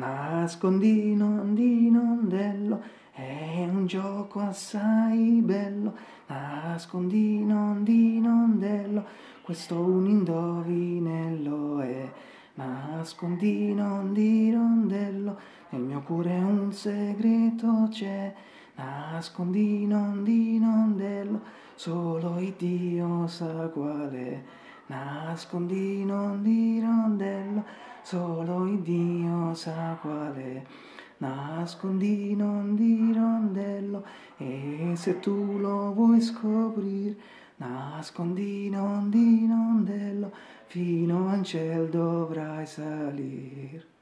Nascondino di nondello, è un gioco assai bello. Nascondino di nondello, questo un indovinello è. Nascondino di rondello, nel mio cuore un segreto c'è. Nascondino di nondello, solo il Dio sa qual è. Nascondino di rondello, solo il Dio sa qual è. Nascondino di rondello, e se tu lo vuoi scoprire, nascondino di rondello, fino al cielo dovrai salire.